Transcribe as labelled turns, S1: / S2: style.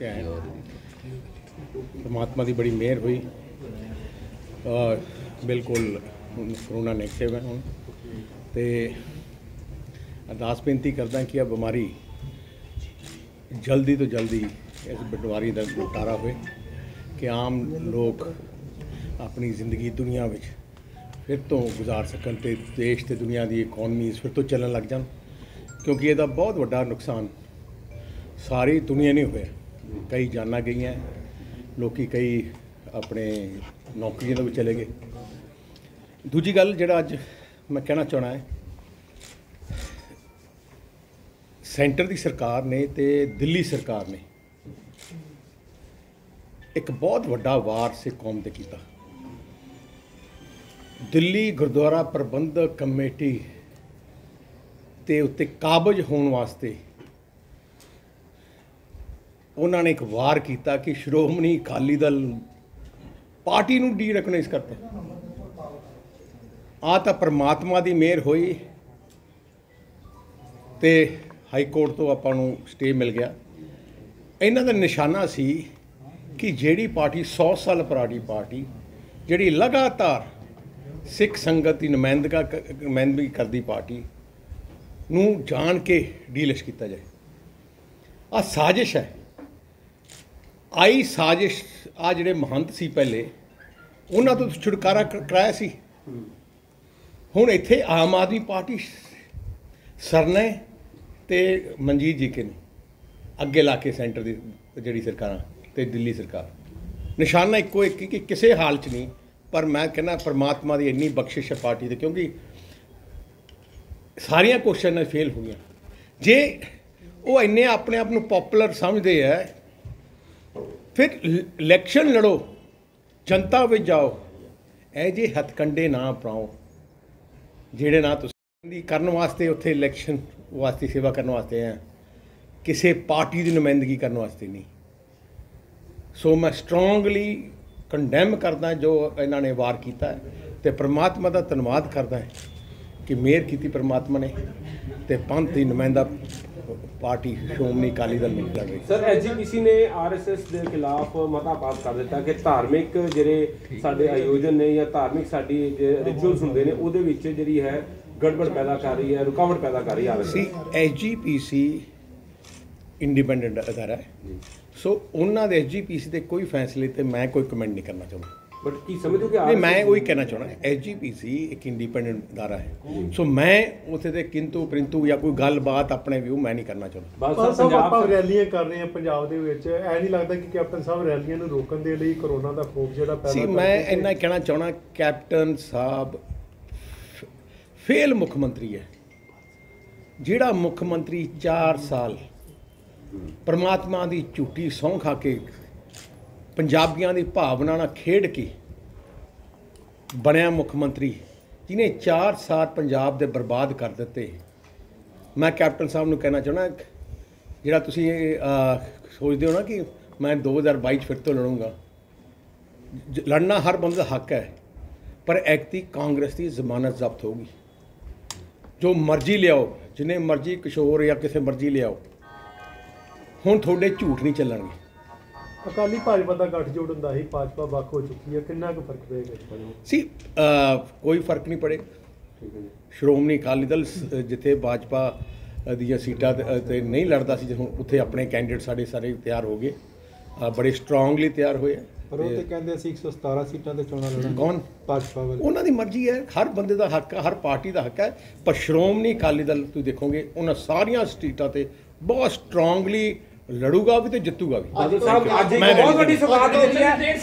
S1: ਤੇ ਆਏ ਪਰਮਾਤਮਾ ਦੀ ਬੜੀ ਮਿਹਰ ਹੋਈ। ਬਿਲਕੁਲ ਹੁਣ ਕਰੋਨਾ ਨੈਗੇਟਿਵ ਹੈ ਹੁਣ। ਤੇ ਅਰਦਾਸ ਬੇਨਤੀ ਕਰਦਾ ਕਿ ਇਹ ਬਿਮਾਰੀ ਜਲਦੀ ਤੋਂ ਜਲਦੀ ਇਸ ਬਿਮਾਰੀ ਦਾ ਨਿਪਟਾਰਾ ਹੋਵੇ ਕਿ ਆਮ ਲੋਕ ਆਪਣੀ ਜ਼ਿੰਦਗੀ ਦੁਨੀਆ ਵਿੱਚ ਫਿਰ ਤੋਂ ਗੁਜ਼ਾਰ ਸਕਣ ਤੇ ਦੇਸ਼ ਤੇ ਦੁਨੀਆ ਦੀ ਇਕਨੋਮੀ ਫਿਰ ਤੋਂ ਚੱਲਣ ਲੱਗ ਜਾਣ। ਕਿਉਂਕਿ ਇਹਦਾ ਬਹੁਤ ਵੱਡਾ ਨੁਕਸਾਨ ਸਾਰੀ ਦੁਨੀਆ ਨਹੀਂ ਹੋਇਆ। ਕਈ ਜਾਨਾਂ ਗਈਆਂ। ਲੋਕੀ ਕਈ ਆਪਣੇ ਨੌਕਰੀਆਂ ਤੋਂ ਵੀ ਚਲੇ ਗਏ। ਦੂਜੀ ਗੱਲ ਜਿਹੜਾ ਅੱਜ ਮੈਂ ਕਹਿਣਾ ਚਾਹਣਾ ਹੈ, ਸੈਂਟਰ ਦੀ ਸਰਕਾਰ ਨੇ ਤੇ ਦਿੱਲੀ ਸਰਕਾਰ ਨੇ ਇੱਕ ਬਹੁਤ ਵੱਡਾ ਵਾਰ ਸਿੱਖ ਕੌਮ ਤੇ ਕੀਤਾ। ਦਿੱਲੀ ਗੁਰਦੁਆਰਾ ਪ੍ਰਬੰਧਕ ਕਮੇਟੀ ਤੇ ਉੱਤੇ ਕਾਬਜ ਹੋਣ ਵਾਸਤੇ ਉਹਨਾਂ ਨੇ ਇੱਕ ਵਾਰ ਕੀਤਾ ਕਿ ਸ਼੍ਰੋਮਣੀ ਅਕਾਲੀ ਦਲ ਪਾਰਟੀ ਨੂੰ ਡੀ ਰੈਕਗਨਾਈਜ਼ ਕਰਤਾ। ਆ ਤਾਂ ਪ੍ਰਮਾਤਮਾ ਦੀ ਮਿਹਰ ਹੋਈ ਤੇ ਹਾਈ ਕੋਰਟ ਤੋਂ ਆਪਾਂ ਨੂੰ ਸਟੇ ਮਿਲ ਗਿਆ। ਇਹਨਾਂ ਦਾ ਨਿਸ਼ਾਨਾ ਸੀ ਕਿ ਜਿਹੜੀ ਪਾਰਟੀ 100 ਸਾਲ ਪੁਰਾਣੀ ਪਾਰਟੀ, ਜਿਹੜੀ ਲਗਾਤਾਰ ਸਿੱਖ ਸੰਗਤ ਦੀ ਨੁਮਾਇੰਦਗਾ ਨੁਮਾਇੰਦਗੀ ਕਰਦੀ ਪਾਰਟੀ ਨੂੰ ਜਾਣ ਕੇ ਡੀਲਿਸ਼ ਕੀਤਾ ਜਾਏ। ਆ ਸਾਜ਼ਿਸ਼ ਹੈ ਆਈ ਸਾਜ਼ਿਸ਼, ਆ ਜਿਹੜੇ ਮਹੰਤ ਸੀ ਪਹਿਲੇ, ਉਹਨਾਂ ਤੋਂ ਛੁਟਕਾਰਾ ਕਰਾਇਆ ਸੀ। ਹੁਣ ਇੱਥੇ ਆਮ ਆਦਮੀ ਪਾਰਟੀ ਸਰਨੇ ਤੇ ਮਨਜੀਤ ਜੀ ਕੇ ਨੇ। ਅੱਗੇ ਲਾ ਕੇ ਸੈਂਟਰ ਦੀ ਜਿਹੜੀ ਸਰਕਾਰਾਂ ਤੇ ਦਿੱਲੀ ਸਰਕਾਰ। ਨਿਸ਼ਾਨਾ ਇੱਕੋ ਇੱਕ ਕਿ ਕਿਸੇ ਹਾਲ 'ਚ ਨਹੀਂ, ਪਰ ਮੈਂ ਕਹਿੰਦਾ ਪਰਮਾਤਮਾ ਦੀ ਇੰਨੀ ਬਖਸ਼ਿਸ਼ ਹੈ ਪਾਰਟੀ ਤੇ, ਕਿਉਂਕਿ ਸਾਰੀਆਂ ਕੋਸ਼ਿਸ਼ਾਂ ਫੇਲ ਹੋ ਗਈਆਂ ਜੇ ਉਹ ਇੰਨੇ ਆਪਣੇ ਆਪ ਨੂੰ ਪਪੂਲਰ ਸਮਝਦੇ ਆ ਫਿਰ ਇਲੈਕਸ਼ਨ ਲੜੋ, ਜਨਤਾ ਵਿੱਚ ਜਾਓ। ਇਹ ਜੇ ਹੱਥਕੰਡੇ ਨਾ ਅਪਣਾਓ, ਜਿਹੜੇ ਨਾ ਤੁਸੀਂ ਦੀ ਕਰਨ ਵਾਸਤੇ ਉੱਥੇ ਇਲੈਕਸ਼ਨ ਵਾਸਤੇ ਸੇਵਾ ਕਰਨ ਵਾਸਤੇ ਆ, ਕਿਸੇ ਪਾਰਟੀ ਦੀ ਨੁਮਾਇੰਦਗੀ ਕਰਨ ਵਾਸਤੇ ਨਹੀਂ। ਸੋ ਮੈਂ ਸਟਰੋਂਗਲੀ ਕੰਡੈਮ ਕਰਦਾ ਜੋ ਇਹਨਾਂ ਨੇ ਵਾਰ ਕੀਤਾ ਹੈ ਤੇ ਪ੍ਰਮਾਤਮਾ ਦਾ ਧੰਨਵਾਦ ਕਰਦਾ ਕਿ ਮਿਹਰ ਕੀਤੀ ਪ੍ਰਮਾਤਮਾ ਨੇ ਤੇ ਪੰਥ ਦੀ ਨੁਮਾਇੰਦਾ ਪਾਰਟੀ ਸ਼੍ਰੋਮਣੀ ਅਕਾਲੀ ਦਲ ਮਿਲ ਲੜ ਰਹੀ
S2: ਸਰ ਐਜੀਪੀਸੀ ਨੇ ਆਰਐਸਐਸ ਦੇ ਖਿਲਾਫ ਮਤਾ ਪਾਸ ਕਰ ਦਿੱਤਾ ਕਿ ਧਾਰਮਿਕ ਜਿਹੜੇ ਸਾਡੇ ਆਯੋਜਨ ਨੇ ਜਾਂ ਧਾਰਮਿਕ ਸਾਡੀ ਰਿਚੁਅਲਸ ਹੁੰਦੇ ਨੇ ਉਹਦੇ ਵਿੱਚ ਜਿਹੜੀ ਹੈ ਗੜਬੜ ਪੈਦਾ ਕਰ ਰਹੀ ਹੈ ਰੁਕਾਵਟ ਪੈਦਾ ਕਰ ਰਹੀ ਹੈ
S1: ਸੀ ਐਸਜੀਪੀਸੀ ਇੰਡੀਪੈਂਡੈਂਟ ਅਦਾਰਾ ਹੈ। ਸੋ ਉਹਨਾਂ ਦੇ ਐਸਜੀਪੀਸੀ ਦੇ ਕੋਈ ਫੈਸਲੇ ਤੇ ਮੈਂ ਕੋਈ ਕਮੈਂਟ ਨਹੀਂ ਕਰਨਾ ਚਾਹੁੰਦਾ।
S2: ਬਟ ਕੀ ਸਮਝੋ ਕਿ
S1: ਨਹੀਂ ਮੈਂ ਉਹੀ ਕਹਿਣਾ ਚਾਹੁੰਦਾ ਐਸਜੀਪੀਸੀ ਇੱਕ ਇੰਡੀਪੈਂਡੈਂਟ ਅਦਾਰਾ ਹੈ। ਸੋ ਮੈਂ ਉੱਥੇ ਦੇ ਕਿੰਤੂ ਪ੍ਰਿੰਤੂ ਜਾਂ ਕੋਈ ਗੱਲਬਾਤ ਆਪਣੇ ਵਿਊ ਮੈਂ ਨਹੀਂ ਕਰਨਾ ਚਾਹੁੰਦਾ।
S2: ਬਸ ਪੰਜਾਬ
S3: ਰੈਲੀਆਂ ਕਰ ਰਹੇ ਹਾਂ ਪੰਜਾਬ ਦੇ ਵਿੱਚ। ਐ ਨਹੀਂ ਲੱਗਦਾ ਕਿ ਕੈਪਟਨ ਸਾਹਿਬ ਰੈਲੀਆਂ ਨੂੰ ਰੋਕਣ ਦੇ ਲਈ ਕਰੋਨਾ ਦਾ ਖੋਫ ਜਿਹੜਾ ਪੈਦਾ
S1: ਸੀ ਮੈਂ ਇੰਨਾ ਕਹਿਣਾ ਚਾਹਣਾ ਕੈਪਟਨ ਸਾਹਿਬ ਫੇਲ ਮੁੱਖ ਮੰਤਰੀ ਹੈ। ਜਿਹੜਾ ਮੁੱਖ ਮੰਤਰੀ 4 ਸਾਲ ਪਰਮਾਤਮਾ ਦੀ ਝੂਠੀ ਸਹੁੰ ਖਾ ਕੇ ਪੰਜਾਬੀਆਂ ਦੀ ਭਾਵਨਾ ਨਾਲ ਖੇਡ ਕੇ ਬਣਿਆ ਮੁੱਖ ਮੰਤਰੀ, ਜਿਹਨੇ 4 ਸਾਲ ਪੰਜਾਬ ਦੇ ਬਰਬਾਦ ਕਰ ਦਿੱਤੇ। ਮੈਂ ਕੈਪਟਨ ਸਾਹਿਬ ਨੂੰ ਕਹਿਣਾ ਚਾਹਣਾ ਜਿਹੜਾ ਤੁਸੀਂ ਸੋਚਦੇ ਹੋ ਨਾ ਕਿ ਮੈਂ 2022 'ਚ ਫਿਰ ਤੋਂ ਲੜੂੰਗਾ। ਜ- ਲੜਨਾ ਹਰ ਬੰਦੇ ਦਾ ਹੱਕ ਹੈ, ਪਰ ਐਕਤੀ ਕਾਂਗਰਸ ਦੀ ਜ਼ਮਾਨਤ ਜ਼ਬਤ ਹੋਊਗੀ ਜੋ ਮਰਜ਼ੀ ਲਿਆਓ, ਜਿੰਨੇ ਮਰਜ਼ੀ ਕਿਸ਼ੋਰ ਜਾਂ ਕਿਸੇ ਮਰਜ਼ੀ ਲਿਆਓ, ਹੁਣ ਤੁਹਾਡੇ ਝੂਠ ਨਹੀਂ ਚੱਲਣਗੇ।
S3: ਅਕਾਲੀ ਭਾਜਪਾ ਦਾ ਗੱਠਜੋੜ ਹੁੰਦਾ ਸੀ ਭਾਜਪਾ ਵੱਖ ਹੋ ਚੁੱਕੀ ਹੈ ਕਿੰਨਾ ਕੁ ਫ਼ਰਕ ਪਏਗਾ
S1: ਸੀ ਕੋਈ ਫ਼ਰਕ ਨਹੀਂ ਪੜੇਗਾ
S2: ਠੀਕ ਹੈ ਜੀ।
S1: ਸ਼੍ਰੋਮਣੀ ਅਕਾਲੀ ਦਲ ਸ- ਜਿੱਥੇ ਭਾਜਪਾ ਦੀਆਂ ਸੀਟਾਂ ਤੇ- ਨਹੀਂ ਲੜਦਾ ਸੀ ਹੁਣ ਉੱਥੇ ਆਪਣੇ ਕੈਂਡੀਡੇਟ ਸਾਡੇ ਸਾਰੇ ਤਿਆਰ ਹੋ ਗਏ। ਬੜੇ ਸਟਰੋਂਗਲੀ ਤਿਆਰ ਹੋਏ।
S4: ਪਰ ਉਹ ਤੇ ਕਹਿੰਦੇ ਅਸੀਂ 117 ਸੀਟਾਂ ਤੇ ਚੋਣਾਂ ਲੜਾਂਗੇ
S1: ਕੌਣ?
S4: ਭਾਜਪਾ ਵੱਲ।
S1: ਉਹਨਾਂ ਦੀ ਮਰਜ਼ੀ ਹੈ ਹਰ ਬੰਦੇ ਦਾ ਹੱਕ ਹੈ ਹਰ ਪਾਰਟੀ ਦਾ ਹੱਕ ਹੈ ਪਰ ਸ਼੍ਰੋਮਣੀ ਅਕਾਲੀ ਦਲ ਤੁਸੀਂ ਦੇਖੋਗੇ ਉਹਨਾਂ ਸਾਰੀਆਂ ਸਟੇਟਾਂ ਤੇ ਬਹੁਤ ਸਟਰੋਂਗਲੀ ਲੜੂਗਾ ਵੀ ਤੇ ਜਿੱਤੂਗਾ ਵੀ।
S2: ਸਾਹਿਬ ਅੱਜ ਇੱਕ ਬਹੁਤ ਵੱਡੀ ਸੁਗਾਤ ਦਿੱਤੀ ਹੈ।